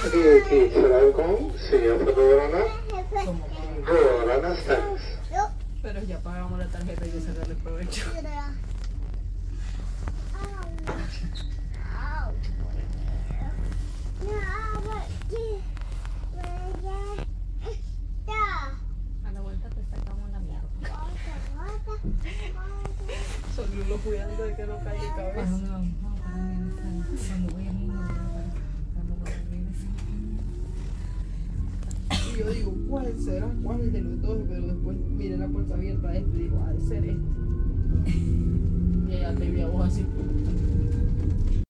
Tidsralgång, se fotograferna. Como que- Rörarna stängs. Pero ya pagamos la tarjeta y que sacarle provecho. A la vuelta te sacamos la mierda. Solo lo cuidando de que no caiga el ¿Para cabeza. Yo digo, ¿cuál será? ¿Cuál de los dos? Pero después miré la puerta abierta a este y digo, ha de ser este. Y ella te vos así.